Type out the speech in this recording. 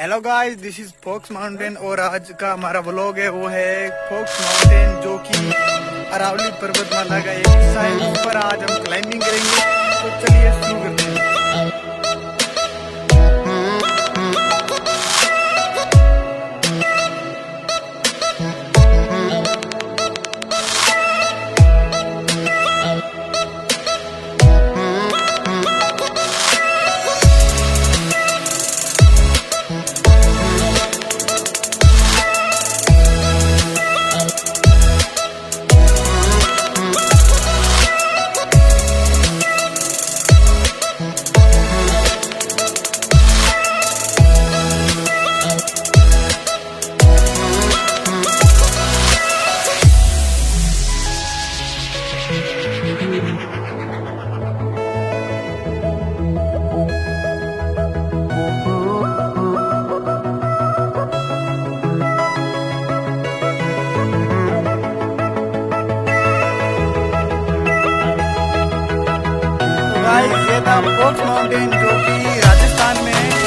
Hello guys this is folks mountain और आज का हमारा ब्लॉग है, वो है फोक्स माउंटेन जो कि अरावली पर्वतमाला का एक हिस्सा है उस पर आज हम क्लाइंबिंग करेंगे। तो चलिए शुरू करते हैं। फोक्स माउंटेन जो कि राजस्थान में